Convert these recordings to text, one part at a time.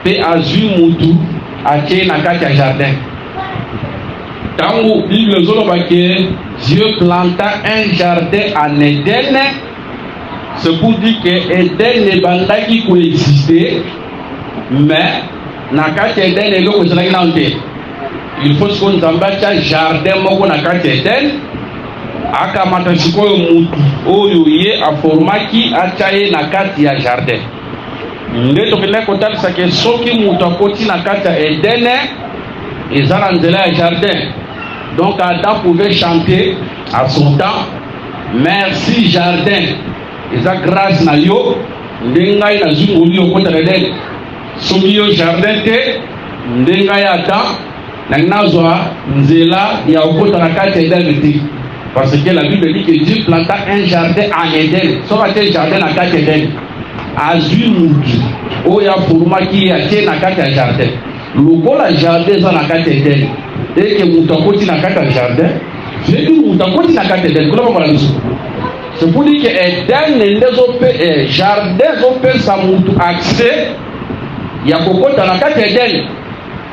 mpe azwi mutu akei na kati ya jardin ntango bible ezoloba ke dieu planta un jardin en edene c'est pour dire ke edene ebandaki koexiste mais na kati ya edene eloko ezalaki nano te il faut sikoyo nzambe atya jardin moko na kati ya edene akamata sikoyo mutu oyo ye aformaki atya ye na kati ya jardin nde tokendaki kotalisa ke soki moto akoti na kati ya edene eza na nzela ya jardin donc adam pouvait chanter à son temps merci jardin eza grâce na yo nde ngai nazwi ngolu yokota na edene soki yo jardin te nde ngai adam Nalingi nazwa nzela ya kokota na kati ya Edene te. Parce que la Bible dit que Dieu planta un jardin en Edene. Soki atie jardin na kati ya Edene, azwi motu oyo afulumaki ye atie na kati ya jardin. Lokola jardin eza na kati ya Edene, eke moto akoti na kati ya jardin, soki moto akoti na kati ya Edene, kuna bakola biso c'est pour dire que edene eh, nde eh, jardin ezopesa motu accès ya kokota na kati ya edene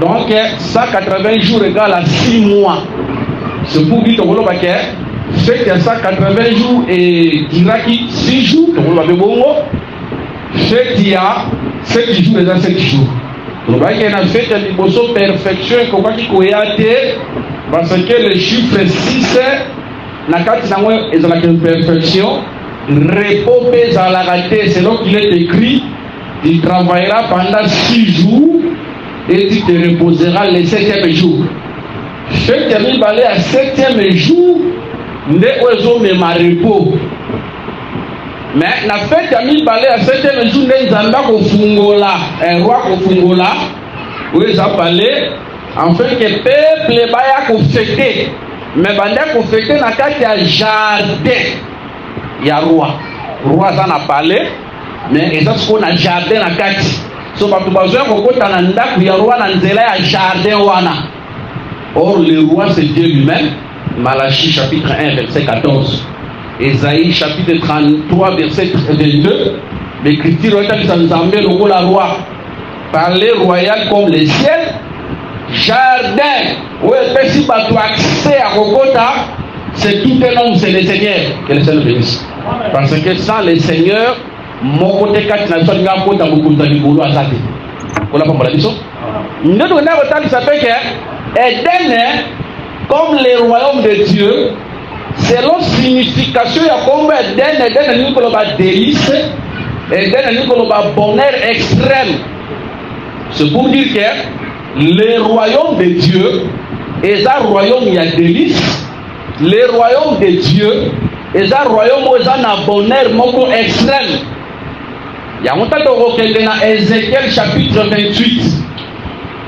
donc 180 jours egal à 6 mois c'est pour dire tokoloba ke fete ya 180 jours eduraki 6 jours tokoloba mpe bongo fete ya 7 jours eza 7 jours tolobaki ke na fete ya liboso perfection ekokaki koya te parce que le chiffre 6 na kati nango ezalaka imperfection repos mpe ezalaka te selon qu'il est écrit Il travaillera pendant six jours et tu te reposeras le septième jour. Fete ya mibale ya septième jour nde oyo ezomema repos mais na fete ya mibale ya septième jour nde nzambe akofungola eh, roi akofungola oyo eza pale enfin ke peuple baya kofete mais banda kofete na kati ya jardin ya roi roi aza na palais mais eza sikoyo na jardin na kati so bato bazoya kokota na ndako ya roi na nzela ya jardin wana or le roi c'est dieu lui-même malachi chapitre 1 verset 14 esaïe chapitre 33 verset 22 l'écriture oyetalisa nzambe lokola roi parler royal comme le ciel jardin oyo epesi bato accès ya kokota c'est tout un homme c'est le seigneur que le seigneur bénisse Parce que sans le Seigneur, moko te kati na biso alingi akota mokonzi ya libolo aza te kola pambola biso nde tokenda kotalisa mpe ke edene comme le royaume de dieu selon signification ya kombo edene edene alingi koloba delice edene alingi koloba bonheur extrême c'est pour dire que le royaume de dieu eza royaume ya delice le royaume de dieu eza royaume oyo eza na bonheur moko extrême yango ntango tokokende na ezekiel chapitre 28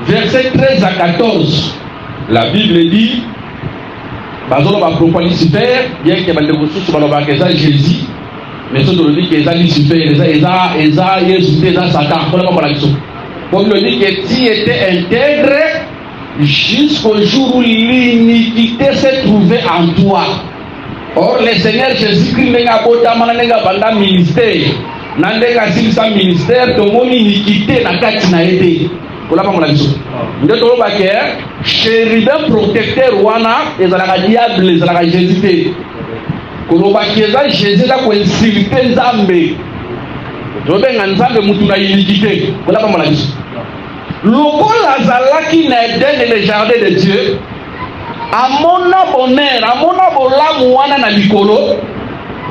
verset 13 à 14 la bible dit bazoloba pourquoi lucifer bien ke bande mosusu balobaka eza jésus mais so tolobi ke eza lucifer eza eza eza yesu te eza satan mpona bambola biso po bilobi ke ti ete integre Jusqu'au jour où l'iniquité s'est trouvée en toi. Or, le Seigneur Jésus-Christ ndenge abotama na ndenge abanda ministère na ndenge asilisa ministère tomoni iniquité na kati na ye te kolapambola biso nde toloba ke chérubin protecteur wana ezalaka diable ezalaka jésus te kolobaki eza jésus eza koinsulte nzambe tobenga nzambe motu na iniquité kolapambola biso Lokola azalaki na Edene, le jardin de Dieu, amona bonheur, amona bolamu wana na likolo,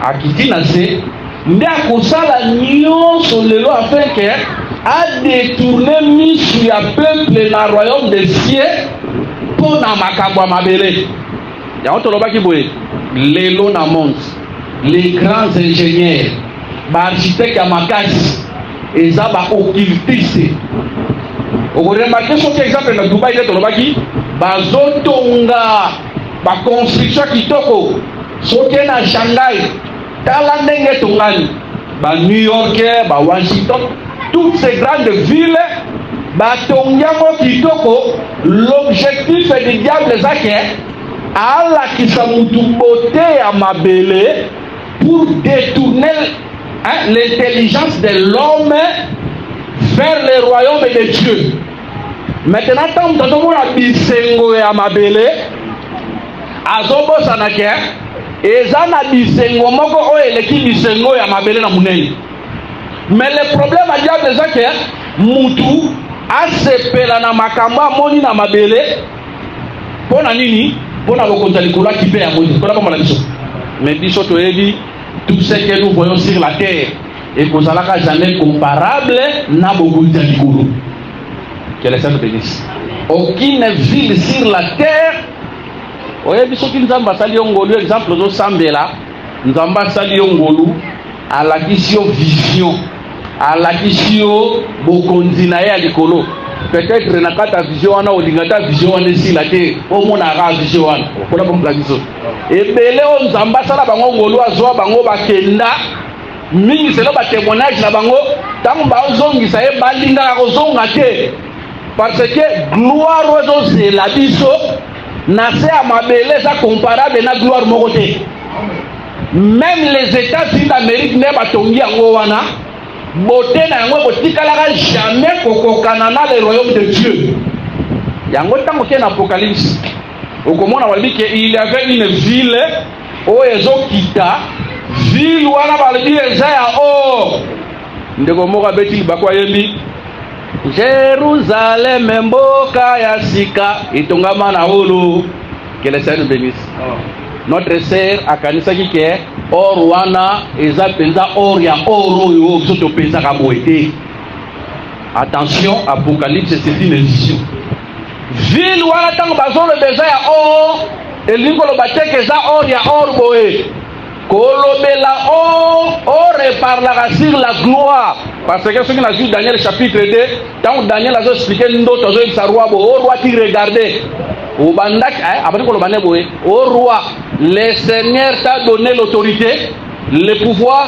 akiti na se nde akosala nyonso lelo afin que adetourne misu ya peuple na royaume de cieux mpo na makambo ya mabele yango tolobaki boye lelo na monde les grands ingénieurs baarchitecte ya makasi eza ba occultiste okoremake soki exemple na dubai nde tolobaki bazotonga baconstruction kitoko soki na shanghai tala ndenge etongani ba new yorkais ba washington toutes ces grandes villes batongi yango kitoko l'objectif du diable eza ke alakisa motu bote ya mabele pour detourner hein, l'intelligence de l'homme vers le royaume de Dieu. Maintenant, tant que nous avons bisengo ya mabele, azobosana ke eza na bisengo moko oyo eleki bisengo ya mabele na monene mais le problème ya diable eza ke mutu asepela na makambo amoni na mabele mpo na nini mpo na lokonzi ya likolo akipe yango te mpona bomona biso me biso toyebi tout ce que nous voyons sur la terre ekozalaka jamais comparable na bokonzi ya likolo que le saint bénisse aucune ville sur la terre oyebi soki nzambe asali yo ngolu exemple ozosambela Nzambe asali yo ngolu, alakisi yo vision, alakisi yo bokonzi na ye ya likolo. Peut-être na kata vision wana olinga ta vision wana esila te, omona aka vision wana mpona komka biso ebele oyo Nzambe asala bango ngolu, azwa bango bakenda mingi selo batemoignage na bango ntango baozongisa ye balingaka kozonga te parce que gloire oyo ezozela biso na se ya mabele eza comparable na gloire moko te meme les états-unis d'amérique nde batongi yango wana bote na yango ekotikalaka jamais kokokana na le royaume de dieu yango ntango te na apocalypse okomona balobi ke il y avait une ville oyo ezokita ville wana balobi eza ya or ndeko moko abeti libaku ayembi Jerusalem mboka ya sika etongama na wolo que le Seigneur bénisse oh. notre sœur akanisaki ke or wana eza mpenza or ya or oyo biso topesaka boye te attention apocalypse c'est une édition ville wana ntango bazoloba eza ya or elingi koloba te ke eza or ya or boye kolobela o o reparlaka sur la gloire parce que soki nazwi daniel chapitre 2 ntango daniel azo explike ndoto azoyebisa roi bo o roi ti regarde obandaki eh, abandi koloba nde boye o roi le seigneur t'a donné l'autorité le pouvoir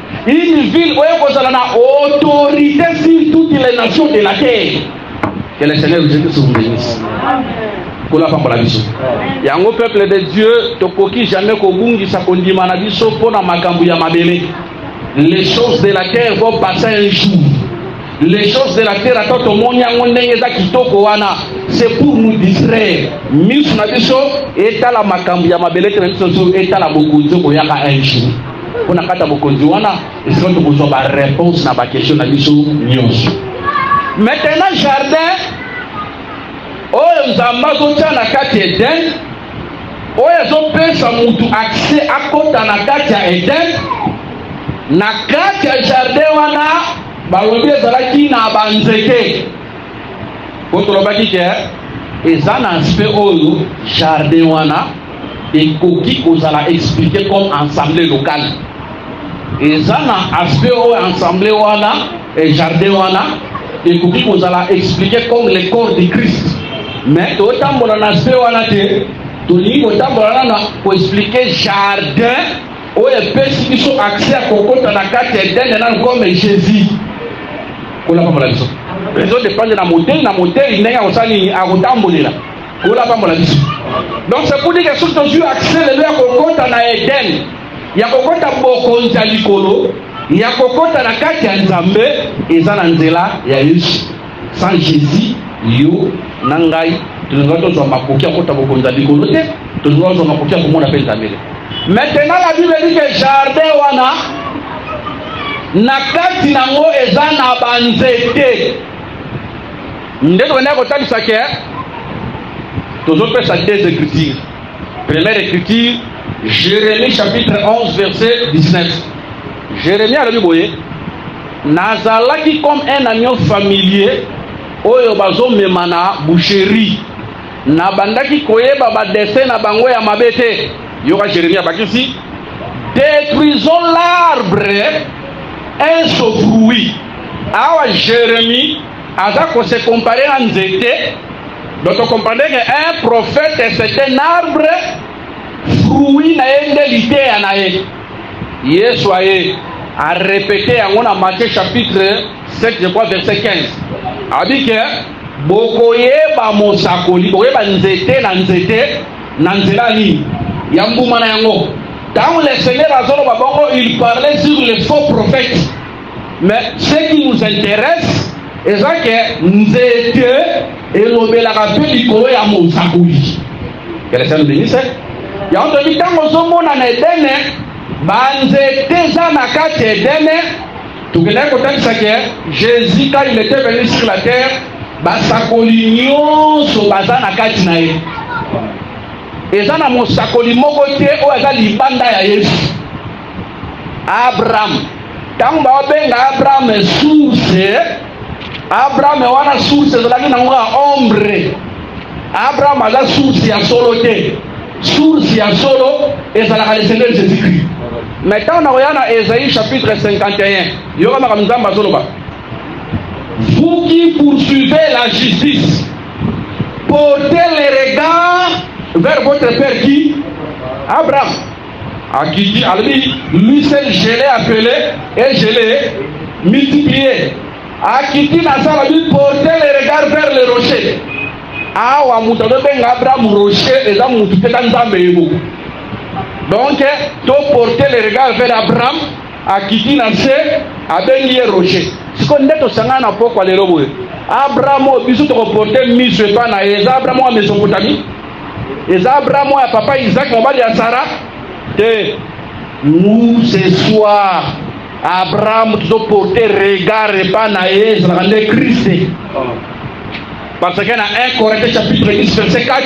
Une ville oye kozala na autorité sur toutes les nations de la terre. Que le Seigneur Jésus Christ vous bénisse. kola pambola biso yango peuple de dieu tokoki jamais kobungisa kondima na biso mpo na makambo ya mabele les choses de la terre vont passer un jour les choses de la terre ata tomoni yango ndenge eza kitoko wana c'est pour nous distraire miso na biso etala makambo ya mabele te na biso biso etala bokonzi okoyaka un jour mpo na kati ya bokonzi wana esika tokozwa bareponse na bakestion na biso nyonso maintenant jardin oyo nzambe azotya na kati ya eden oyo azopesa motu accès akota na kati ya eden na kati ya jardin wana balobi ezalaki na banzete oyo tolobaki ke eza na aspect oyo jardin wana ekoki kozala expliquer comme ensemble locale eza na aspect oyo ensemble wana eh, jardin wana ekoki kozala expliquer comme le corps du christ mais totambola na aspect wana te tolingi kotambola nana koexplike jardin oyo epesi biso accès ya kokota na kati ya edene nanu comme jésus kolapambola biso ezo dependre na motei na motei ndenge akosala nini akotambolela Kola pambola biso. Donc c'est pour dire que soki tozwi accès lelo ya kokota na Eden, ya kokota bokonzi ya likolo, ya kokota na kati ya Nzambe eza na nzela ya Yesu. Sans Jésus, yo na ngai tolingaki tozwa makoki ya kota bokonzi ya likolo te, tolingaki tozwa makoki ya komona mpe Nzambe te. Maintenant la Bible dit que jardin wana na kati nango eza na banzete nde tobandaki kotalisa ke tozopesa des écritures première écriture jérémie chapitre 11 verset 19 jérémie alobi boye nazalaki comme un agneau familier oyo bazomema na boucherie nabandaki koyeba badessin na bango ya mabe te yoka jérémie abakisi détruisons l'arbre un sauf fruit awa jérémie Aza ko se comparer na nzete. Donc to comprendre que un prophète c'est un arbre fruit na ye nde liteya na ye. Yesu aye a répéter yango na Matthieu chapitre 7 je crois verset 15. Abi que bokoyeba mosakoli, bokoyeba nzete na nzete na nzela nini ya mbuma na yango. Ntango le Seigneur azoloba bongo, il parlait sur les faux prophètes. mais ce qui nous intéresse eza ke nzete elobelaka mpe likolo ya mozakoli kelesani benise yango toyebi ntango ozomona na edene banzete eza na kati ya edene tokendaki kotalisa ke jésus quand il était venu sur la terre basakoli nyonso baza na kati na ye eza na mosakoli moko te oyo aza libanda ya yesu abraham ntango baobenga abraham source abraham wana source ezalaki nango ya ombre abraham aza source ya solo te source ya solo ezalaka lesende ya jésus christ mai ntango nakoya na esaïe chapitre 51 yoka makambo nzambe azoloba vous qui poursuivez la justice portez les regards vers votre père qui abraham Akiti alobi lui se gele apele e gele multiplier akiti na sala bi porter le regard vers le rocher awa moto azobenga abraham rocher eza motu te ka nzambe ye boku donc to porter le regard vers abraham akiti na se abengi ye roger siko nde tosangana na pokwa lelo boye abraham oyo biso tokoporte miso epai na ye eza abraham wa mesopotamie eza abraham oyo ya papa isaac mobali ya sara te nous ce soir abraham tozoporte regard epa na ye ezalaka nde kriste parce que na 1 corinthe chapitre 10 verset 4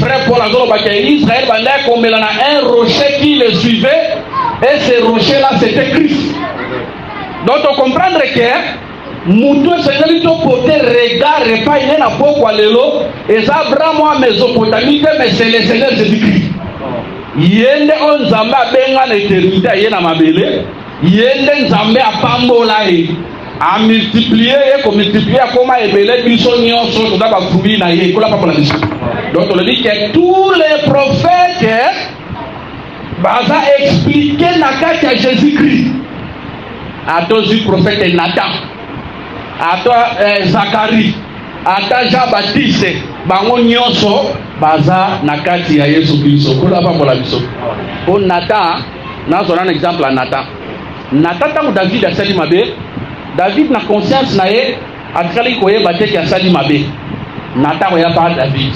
frère paul azoloba ke israel bandaki komela na un rocher qui le suivait et ce rocher là c'était christ donc tocomprendre ke moto esengeli topote regard epai ne na pokwa lelo eza abraham wa mesopotamie te mais c'est le seigneur jésus christ ye nde oyo nzambe abenga na eternité aye na mabele ye nde nzambe apambola ye amultiplie ye komultiplie akoma ebele biso nyonso toza bafrui na ye ekola pambola biso donc tolobi ke tous les prophètes Baza expliquer na kati ya Jesus Christ. Ata ozwi profete Nathan, ata eh, Zakari, ata Jean Baptiste, bango nyonso baza na kati ya Yesu Kristo. Nkolo apambola biso. Mpo Nathan, nazwa nano exemple ya Nathan. Nathan ntango David asali mabe, David na conscience na ye Atikalaki koyeba te ke asali mabe na ntango ya ba David.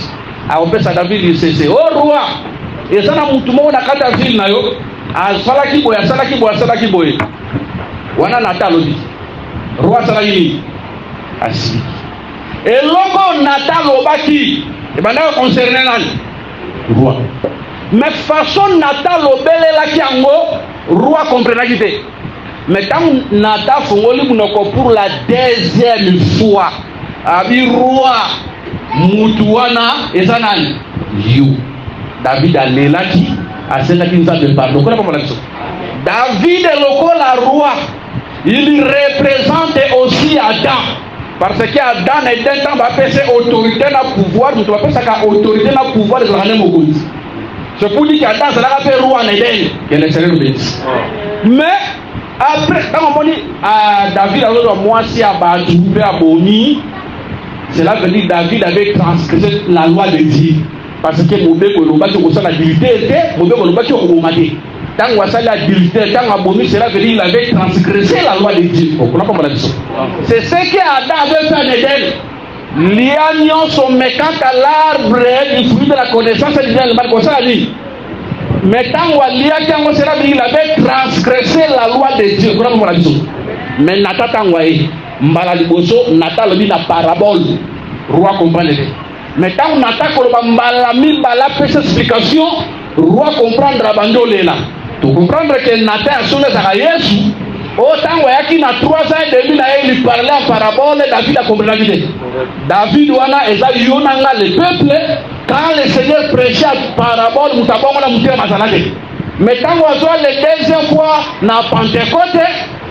Akopesa David lisese, o oh, roi, eza na mutu moko na kati ya ville na yo asalaki boye, asalaki boye, asalaki boye. Wana Nata alobi, roi asalaki nini? Asiliki. Eloko Nata alobaki ebandaka concerne nani? Roi. Mais façon Nata alobelelaki yango, roi comprenaki te. mais ntango nata afungoli monoko pour la deuxième fois abi roi mutu wana eza nani yo david alelaki asengaki nzambe pardon kona komona biso david lokola roi il représente aussi adam parce que ada na eden ntango bapesa autorité na pouvoir moto bapesaka autorité na pouvoir ezalaka nde mokonzi sepudiki ada azalaka mpe roi na eden yeleselelo beti mais après ntango omoni ah, david azozwa mwasi ya bato mpe abomi cela veut dire david avait transgressé la loi de dieu parce que mobeko elobaki okosala adultère te mobeko elobaki okoboma te ntango asali adultère ntango abomi cela veut dire il avait transgressé la loi de Dieu okona komona biso c'est ce que Adam avait fait en Eden lia nyonso mekaka l'arbre du fruit de la connaissance du bien et du mal kosala nini mais ntango aliaki yango cela veut dire il avait transgressé la loi de Dieu okona komona biso mais nata ntango aye mbala liboso nata alobi na parabole roi comprendre te Mais tango nata koloba mbala mibala pesa explication roi comprendre abandi olela tocomprendre ke nata ya solo ezalaka yesu oyo ntango ayaki na 3 ans et demi na ye lui parle en parabole david akomprenaki te david wana eza yo na nga le peuple quand le seigneur prêche a parabole moto abongo na motema azala te mais ntango azwa le deuxième fois na pentecote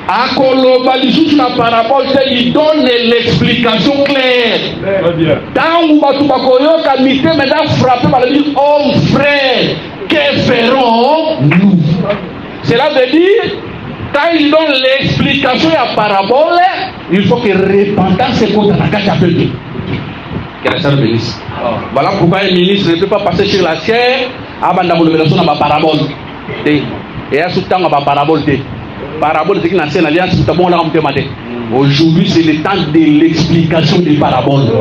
akoloba lisusu na parabole te il donne l'explication claire ntango bato bakoyoka mitema eza frappe balobi homme oh, frère que ferons nous cela veut dire quand il donne l'explication ya parabole il faut que repentance ekota na kati ya peuple que la salle bénisse voilà pourquoi un ministre ne peut pas passer sur la chair abanda kolobela so na baparabole te eya so ntango ya baparabole te parabole ezalaki na nse na liasi moto abongolaka motema te Aujourd'hui, c'est le temps de l'explication des paraboles.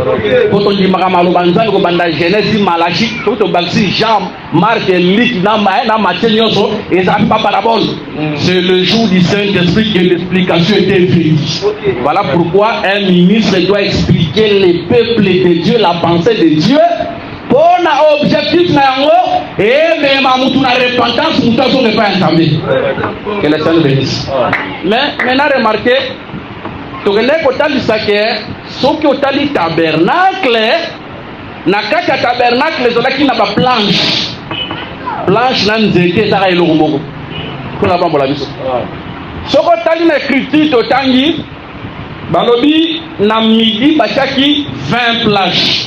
Quand on dit Maramalo Banzan, on banda Genèse, Malachi, tout au Baxi, Jean, Marc, Luc, dans Matthieu, Nyoso, et ça pas parabole. C'est le jour du Saint-Esprit que l'explication était venue. Voilà pourquoi un ministre doit expliquer les peuples de Dieu, la pensée de Dieu, mpo na objectif na yango emema mutu na repentance mutu azonga epai ya nzambe que le seigneur bénisse mais mais na remarqué tokendaki kotalisa ke soki otali tabernacle na kati ya tabernacle ezalaki na baplanche planche na nzete ezaka eloko moko mpo na bambola biso soki otali na ecriture totangi balobi na midi batiaki 20 planche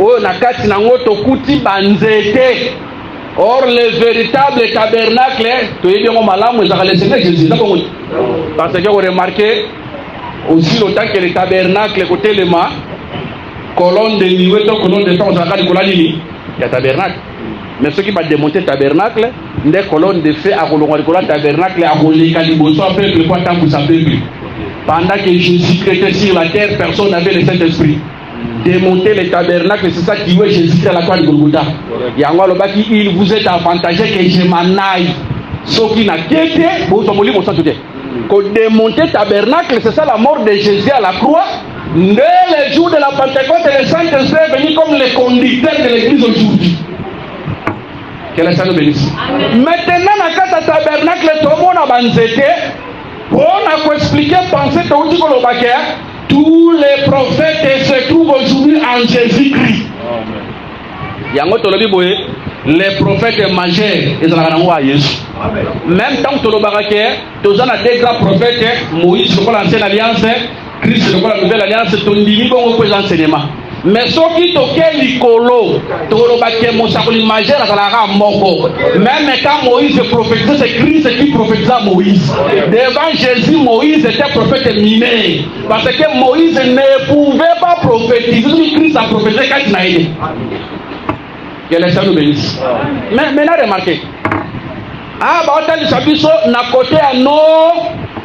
oyo na kati na yango tokuti banzete or le véritable tabernacle toyebi yango malamu ezalaka le seigneur jésus eza bongo parce que koremarke aussi longtemps que le tabernacle kotelema colonne de niwe to colonne de temps ozalaka likolo ya nini ya tabernacle mais soki bademonte tabernacle nde colonne de feu akolongwa likolo ya tabernacle akoleka liboso ya peuple po atambwisa peuple pendant que jésus christ était sur la terre personne n'avait le saint esprit démonter le tabernacle, c'est ça qui est Jésus-Christ à la croix de Golgotha. Yango alobaki, il vous est avantagé que je m'en aille. soki na te te bozwa molimo santu te kodemonte tabernacle c'est ça la mort de jésus à la croix nde le jour de la pentecôte le saint esprit est venu comme le conducteur de l'église aujourd'hui que le saint bénisse maintenant na kati ya tabernacle tomona banzete mpo na koexplike pense touti kolobaka Tous les prophètes se trouvent aujourd'hui en Jésus-Christ. yango tolobi boye les prophètes majeurs ezalaka nango ya yesu même ntango tolobaka ke toza na deux grands prophètes moïse lokola ancienne alliance christ lokola nouvelle alliance tondimi bongo mpo eza enseignement me soki toke likolo tokoloba ke mosakoli majeur azalaka moko meme ka moïse prophétise c'est christ qui prophétisa moïse devant jésus moïse était prophète miné parce que moïse ne pouvait pas prophétise soki christ aprophétise kati na ye que les saints nous bénissent mais maintenant remarquez ah baotalisa biso na kote ya no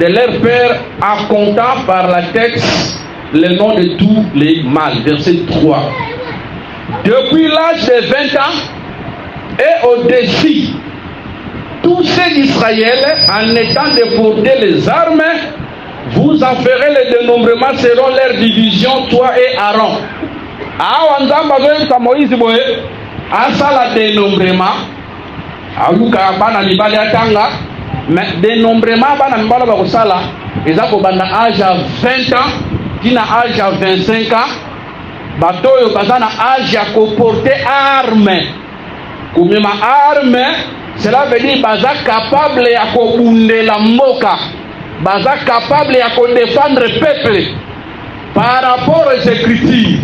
de leur père, à comptant par la texte le nom de tous les mâles. Verset 3. Depuis l'âge de 20 ans et au-dessus, tous ceux d'Israël, en étant déportés les armes, vous en ferez le dénombrement selon leur division, toi et Aaron. awa ah, nzambe bah, moïse boye asala dénombrement aluka bana mibali atanga mais denombrement bana mibali bakosala eza kobanda age ya 20 ans ti na age ya 25 ans bato oyo baza na age ya koporte arme komema arme cela veut dire baza capable ya kobundela mboka baza capable ya kodefendre peuple Par rapport aux Écritures,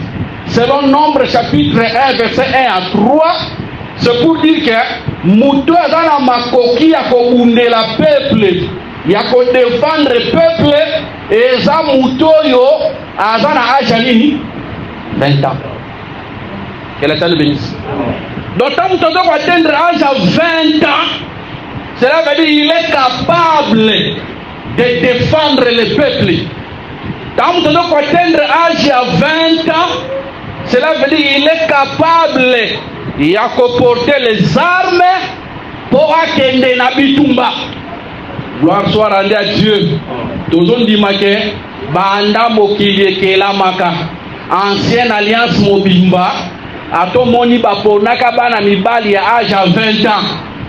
selon Nombre chapitre 1 verset 1 à 3, c'est pour dire que moto aza na makoki ya kobundela peuple ya kodefendre peuple eza moto oyo aza na age ya nini 20 ans keleta libengisi donc ntango moto aza koatteindre age ya 20 ans cela veut dire il est capable de defendre le peuple tango tozo ko atteindre age ya 20 ans cela veut dire il est capable ya ko porter les armes mpo akende na bitumba gloire soit rendue à dieu tozondima ke banda mokili ekelamaka ancienne alliance mobimba atomoni baponaka bana mibali ya age ya 20 ans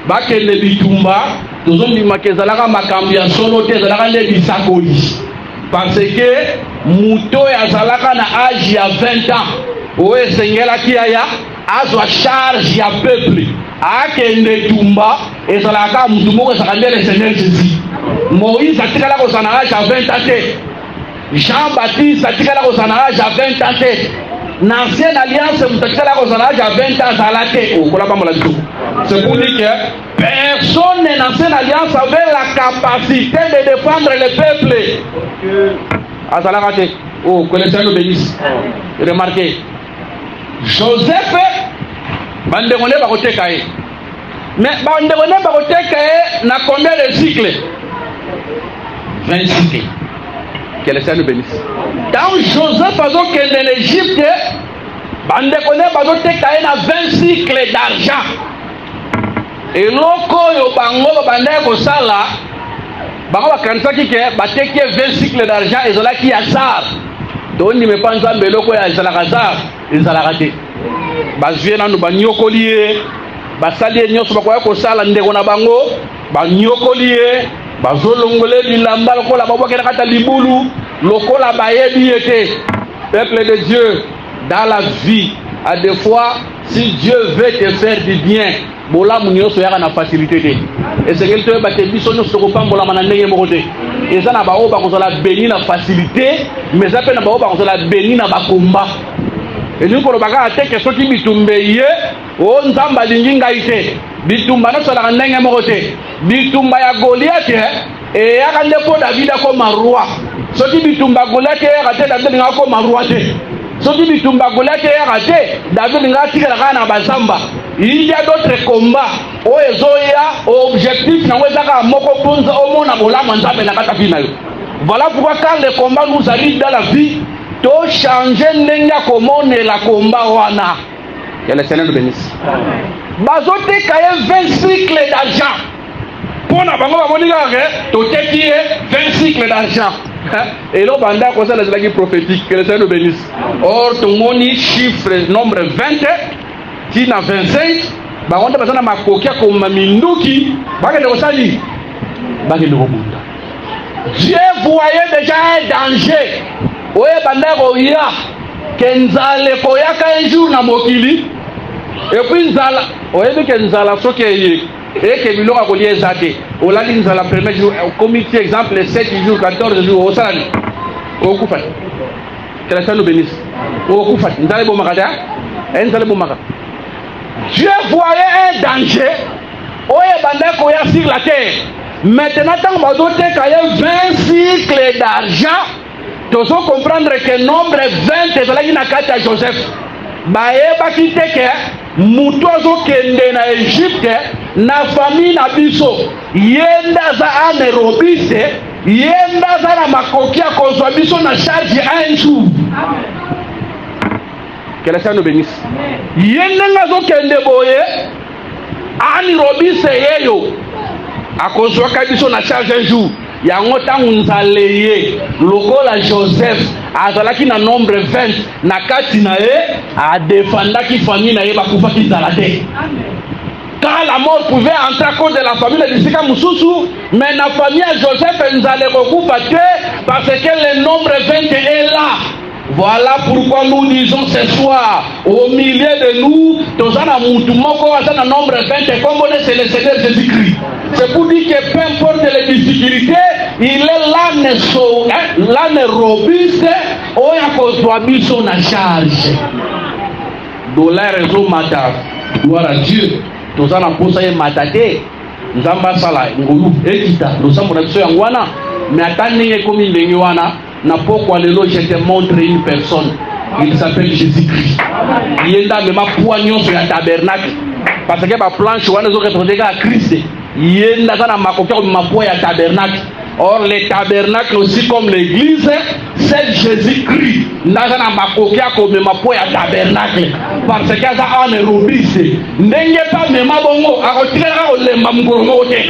bakende bitumba tozondimaka ezalaka makambo ya solo te ezalaka nde bisakoli parce que moto oyo azalaka na age ya 20 ans oyo esengelaki yaya azwa charge ya peuple akende etumba ezalaka kaka motu moko ezalaka nde le seigneur jésus moïse atikala kozala na age ya 20 ans te jean baptiste atikala kozala na age ya 20 ans te na ancienne alliance moto atikala kozala na age ya 20 ans azala te okolabambola biso sepulike Personne na se na alliance avait la capacité de défendre le peuple. Azalaka te. Oh, connaissez le bénisse. Remarquez. Joseph bandeko nde bakoteka ye mais bandeko nde bakoteka ye na combien de cycle 20 cycle kelesa nu benisi ntango joseph azokende na egypte bandeko nde bazoteka ye na 20 cycle d'argent eloko oyo bango babandaki kosala bango bakanisaki ke bateki ve cycle d'argent ezalaki ya sar tondima epa nzambe eloko ya ezalaka sar ezalaka te bazwi ye nanu banyokoli ye basali ye nyonso bakoya kosala ndeko na bango banyokoli ye bazolongole bilamba lokola babwakela kata libulu lokola bayebi ye te peuple de dieu dans la vie à des fois si dieu veut te faire du bien bolamu nyonso yaka na facilité te esengeli toyeba te biso nyonso tokopambolama na ndenge moko te eza na baoyo bakozala beni na facilité mais eza mpe na baoyo bakozala beni na bakomba elingi koloba kaka te ke soki bitumba eye o oh, nzambe alingi ngai te bitumba nasalaka ndenge moko te bitumba ya goliate eyaka nde mpo davidi akoma roi soki bitumba goliate eyaka te davidi alinga akoma roi te soki bitumba goliate eyaka te davidi alinga atikala kaka na bazamba il y a d'autres combats oyo ezoya objectif nango eza kaka moko mponza omona bolamu ya nzambe na kati ya vi na yo voilà pourquoi quand le combat nous arrive dans la vie tochange ndenge ya komonela komba wana ya le seigneur nous bénisse bazoteka ye 20 cycle d'argent mpo na bango bamoni kaka ke toteki ye 20 cycle d'argent eloko banda kosala ezalaki prophétique que le seigneur nous bénisse or tomoni chiffre nombre 20 ti na 25 bango nde baza na makoki ya komema minduki bakende kosali bakende kobunda je voyais déjà un danger oyo ebanda koya ke nzala ekoyaka un jour na mokili epuis nzala oyebi ke nzala soki eye eke biloko ya kolia eza te olali nzala premier jour okomi ti exemple 7 jour 14 jour osala nini okokufa te telefone obenisi okokufa te nzala ebomaka te eh, nzala ebomaka dieu voyait un danger oyo ebandaki koya sur la terre maintenant ntango bazoteka ye 20 cycle d'argent tozo comprendre ke nombre 20 ezalaki na kati ya joseph bayebaki te ke moto azokende na egypte na famille na biso ye nde aza ane robiste ye nde aza na makoki ya kozwa biso na charge un jour kelasiano benisi ye ndenge azokende boye ani robiste yeyo akozwaka biso na charge un jour Yango ntango nzala eye, lokola Joseph azalaki na nombre 20 na kati na ye, adefandaki famille na ye bakufaki nzala te. Quand la mort pouvait entrer à cause de la famille de bisika mosusu, mais na famille ya Joseph nzala ekokufa te parce que le nombre 20 est là. Voilà pourquoi nous disons ce soir, au milieu de nous, toza na mutu moko aza na nombre 20 et comme on est c'est le Seigneur Jésus-Christ. C'est pour dire que peu importe les difficultés, il est l'âne so, hein, l'âne robuste, oyo akozwa biso na charge. Dollar ezomata, gloire à Dieu, toza na mposa ye mata te, nzambe asala ngolu ekita losambo na biso yango wana, me ata ndenge ekomi ndenge wana na pokwa lelo je te montre une personne il s'appelle jésus christ ye nde amema pwa nyonso ya tabernacle parce que baplanche wana ezorepresente kaka christ ye nde aza na makoki ya komema pwa ya tabernacle or le tabernacle aussi comme l'église c'est jésus christ nde aza na makoki ya komema mpo ya tabernacle parce que aza awa na erobise ndenge mpe amema bongo akotikalaka kolemba mokolo moko te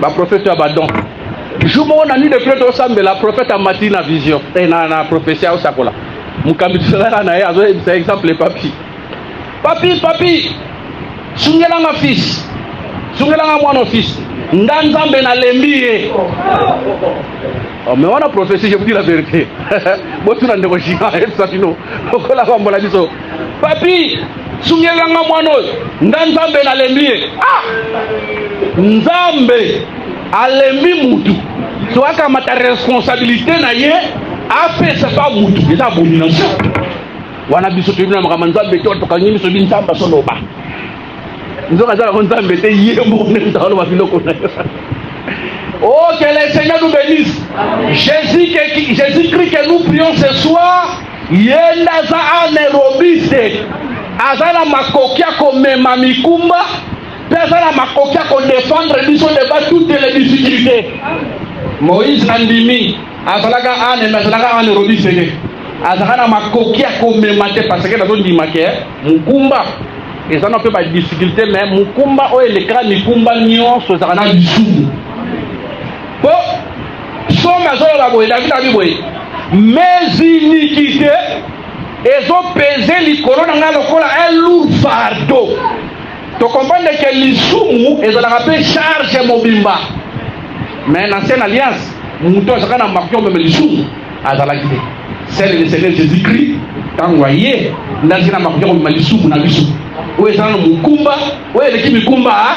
ba prophète ya ba don jour moko na nuit de prêtre osambela prophète amati na vision eh, na, na prophetie aosakola mokambi tosalaka na ye azoyebisa exemple papi papi papi sungelanga fils sungelanga mwana office nga nzambe nalembi ye oh, mais wana prophetie je vous dis la vérité botuna ndeko jima ayebisa bino okolaka mbola biso papi sungelela nga mwana oyo nga nzambe nalembi ye ah! nzambe alembi mutu so akamata responsabilité na ye apesa pa mutu eza abomination wana biso toyebi na makambo nzambe te tokangi miso bi nzambe asoloba nzoka aza nango nzambe te ye moko nde moto aloba biloko na yo Oh, que le Seigneur nous bénisse. Jésus-Christ que nous prions ce soir Yende aza anaerobiste, aza na makoki ya komema mikumba mpe aza na makoki ya kodefendre biso devant toutes les difficultés. Moïse andimi azalaka ane me azalaka anaerobiste te, azalaka na makoki ya komema te parce que nazondima ke mokumba eza na mpe badifficulte me mokumba oyo elekaka mikumba nyonso ezalaka na lisumu mpo Somi azoloba boye, David abi boye, mes iniquités ezopeze likolo na ngai lokola un lourd fardeau. Tokomprendre ke lisumu ezalaka mpe charge mobimba, mais na ancienne alliance moto azalaka na makoki omema lisumu azalaki te. Sele le Seigneur Jésus-Christ ntango aye ndazina makoki omema lisumu na biso oyo ezala na mokumba oyo eleki mikumba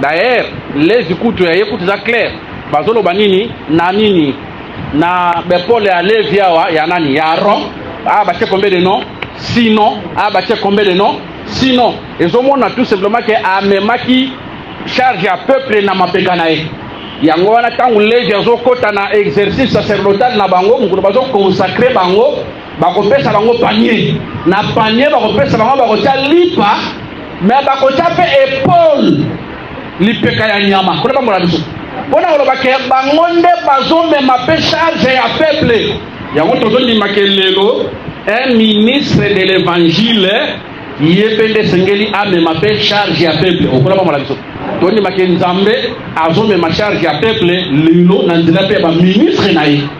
D'ailleurs, les kutu ya ye kutu eza clair. Bazoloba nini na nini na bepole ya Levi awa ya nani ya Aaron ah batie combien de nom sinon ah batie combien de nom sinon ezomona tout simplement ke amemaki charge ya peuple na mapeka na ye yango wana ntango levi azokɔta na exercice sacerdotal na bango mokolo bazokonsacre bango bakopesa bango panie na panie bakopesa bango bakotya lipa me bakotya mpe epole lipeka ya nyama kuna bambola biso mpo na koloba ke bango nde bazomema mpe charge ya peuple yango tozondima ke lelo un ministre de l'évangile ye mpe nde esengeli amema mpe charge ya peuple okuna bambola biso tondima ke nzambe azomema charge ya peuple lelo na nzela mpe ya baministre na ye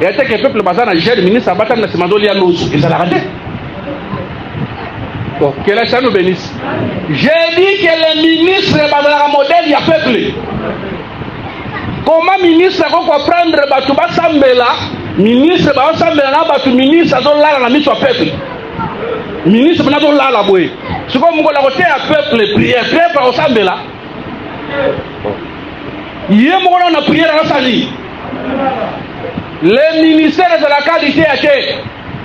ya te ke peuple baza na jeune ministre abatami na nsima zolia lozu ezalaka te bon que la chano bénisse j'ai dit que les ministres bazalaka modèle ya peuple comment ministre akoki koprendre bato basambela ministre baosambela na bato ministre azolala na miso ya peuple ministre mpena azolala boye sikoyo mokolo akoteya peuple prière peuple akosambela ye moko na na prière akosali le ministère ezalaka liteya te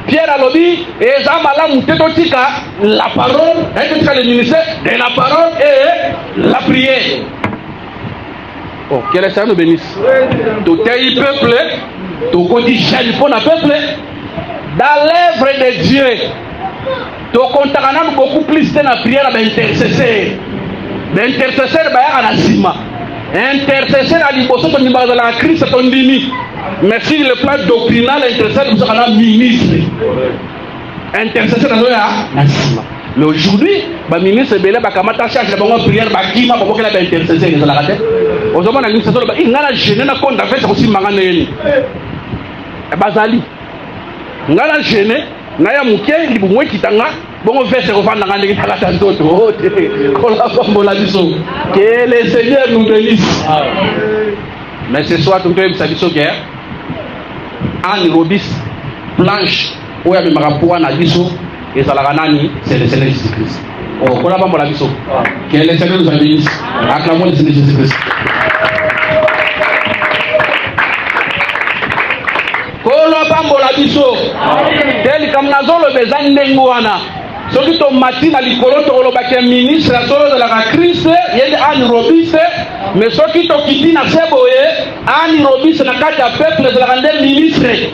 pierre alobi eza malamu te totika la parole eh, totika le ministère de la parole et la prière oh, kelesa no benisi toteyi peuple tokoti jali mpo na peuple dans l'œuvre de dieu To comptaka nanu beaucoup plus te na prière ba intercesseur. Ba intercesseur bayaka na sima. Intercesseur ya liboso tondimaka azala na Christ tondimi. Mais sur le plan doctrinal intercesseur bozaka na ministre. Intercesseur azo ya na sima. Mais aujourd'hui, ba ministre bela ba kamata charge na bango prière ba kima ba bokela ba intercesseur ezalaka te. Ozomona ministre solo ba ingana jeune na konda veste kosimba ngana yeni. Bazali nga na gene nga ya moke libumu ekita nga bongo veste ekovanda nga ndenge takata nzoto oh, te kolapambola biso ke le seigneur nous benisse mais ce soir tokoki toyebisa biso ke anne robis planche oyo amemaka poa na biso ezalaka nani c'est le seigneur jésus christ oh, kola bambola biso que le seigneur nous abinisi acclamons le seigneur jésus christ kolo apambola biso te likambo nazoloba eza ndenge wana soki tomati na likolo tokolobaka ministre ya solo ezalaka kriste ye nde ani robise me soki tokiti na se boye ani robise na kati ya peuple ezalaka nde ministre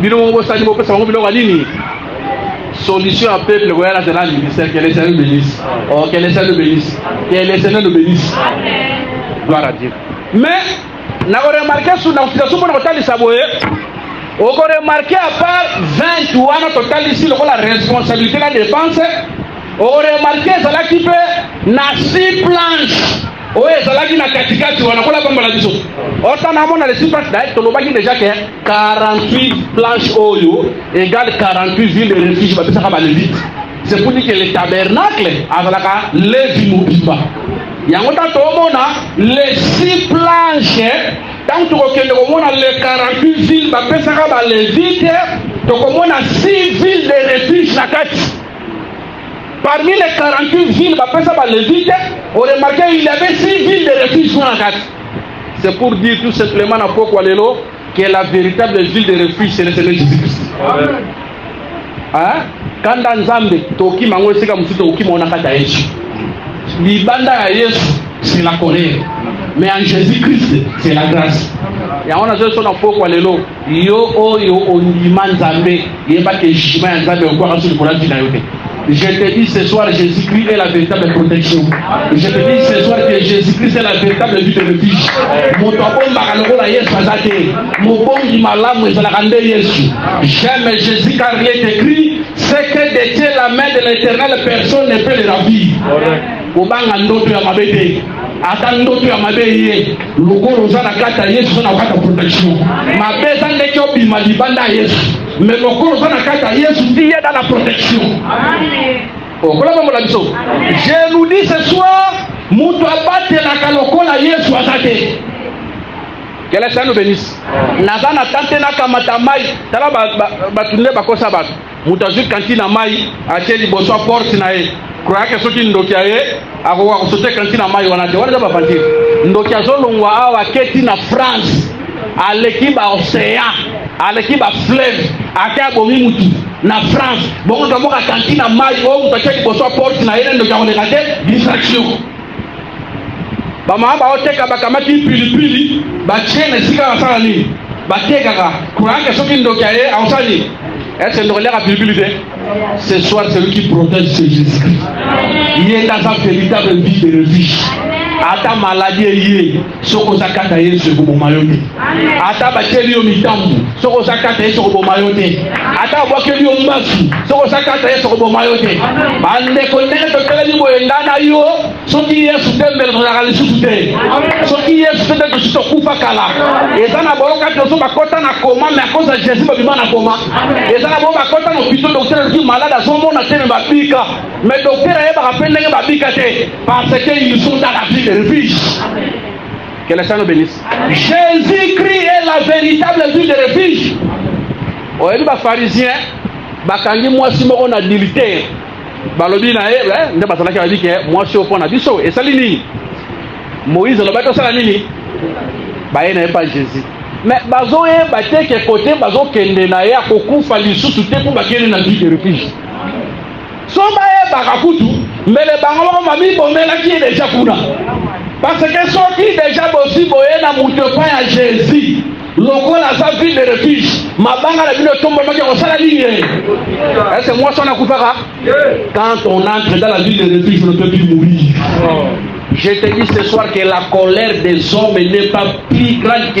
bino moko bosani bopesa bango biloko ya nini solution ya peuple koya na zela ministère que le seigneur nous bénisse oh que le seigneur nous bénisse que le seigneur nous bénisse gloire à dieu mais nakoremarke su nakosika su mpo na kotalisa boye okoremarke apart 20 wana totalisi lokola responsabilité na dépense okoremarke ezalaki mpe na si planche oyo ezalaki na katikati wana kola pambola biso otanamona lesi planche daye tolobaki deja ke 48 planches oyo égale 48 villes de refuge bapesaka balevite c'est pour dire que le tabernacle azalaka levi mobimba yango ntango toomona les six planches ntango tokokende komona le 48 ville bapesaka balevite tokomona six ville de refuge na kati parmi les 48 ville bapesa balevite oremarke il y avait six ville de refuge kuna na kati C'est pour dire tout simplement na pokwa lelo que la véritable ville de refuge c'est le Seigneur Jésus-Christ. Amen. Hein? Kanda Nzambe toki mango esika mususu toki mona kata Yesu. Libanda ya Yesu c'est la colère. Mais en Jésus-Christ c'est la grâce. Ya ona zo sona pokwa lelo Yo oyo ondima Nzambe, yeba que jugement ya Nzambe okwaka sur likolo na yo te. Je te dis ce soir, Jésus-Christ est la véritable protection. Je te dis ce soir que Jésus-Christ est la véritable vie de refuge. Moto abombaka lokola Yesu aza te. Mobongi malamu ezalaka nde Yesu. J'aime Jésus car il est écrit, c'est que détient la main de l'éternel, personne ne peut le ravir. Kobanga ndoto ya mabe te. ata ndoto ya mabe eye lokola oza na kati ya yesu oza na kati ya protection mabe eza ndenge obima libanda ya yesu me lokola oza na kati ya yesu tiyeda na protection okolama mola biso je nous dis ce soir moto abatelaka lokola yesu aza te kelesano benisi naza na tante nakamata mai tala bato nde bakosa bato moto azwi kanti na mai atie liboso ya porte na ye kroyake soki ndoki ya ye akokoka kosote kanti na mai wana te wana eza bavantire ndoki azolongwa awa aketi na france aleki baocean aleki bafleuve ake abomi motu na france bongo tomoka kanti na mai oyo moto atie liboso ya porte na ye ne ndoki akoleka te distraction bamama baoteka bakamati pilipili batie na esika basala nini batekaka kuranke soki ndoki aye aosala nini ese ndoki eliaka pilipili te ce soir celui qui protège c'est jésus christ ye nde aza véritable vie de refuge ata maladie eye soki oza kata yesu ekoboma yo te ata batyeli yo mitambo soki oza kata yesu ekoboma yo te ata abwakeli yo mbasi soki oza kata yesu ekoboma yo te bandeko ndenge toteleli boye nga na yo soki yesu te mbele tozalaka lisusu te soki yesu te nde tosi tokufa kala eza na bolo kati oso bakota na koma me akoza jésus babima na koma eza na bolo bakota na hopito doktere eloki malade azomona te me babika me doktere ayebaka mpe ndenge babika te Parce qu'ils sont dans la vie de refuge. Que le Seigneur bénisse. Jésus-Christ est la véritable vie de refuge. oyebi bafarisien bakangi mwasi moko na diltere balobi na ye eh, nde bazalaki babi ke mwasi oyo mpo na biso esali nini moïse alobaki osala nini baye na ye mpa jésus me bazoyeba te ke kote bazokende na ye akokufa lisusu te mpo bakende na vie de refuge soki bayebaka kutu mbele bango bango bamibomelaki ye deja kuna parceke soki deja bosi boye na moto epai ya jésus lokola aza ville de refuge mabanga na bino etombamaki akosala nini ye ese mwasi wana akufaka quand on entre dans la ville de refuge ne peut plus mourir je te dis ce soir que la colère des hommes n'est pas plus grande que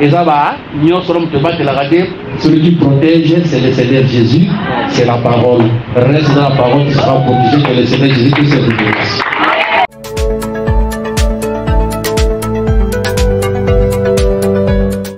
eza ba nyoso na moto ebatelaka te celui qui protège c'est le seigneur jésus c'est la parole reste dans la parole tu seras protégé que le seigneur jésus christ vous bénisse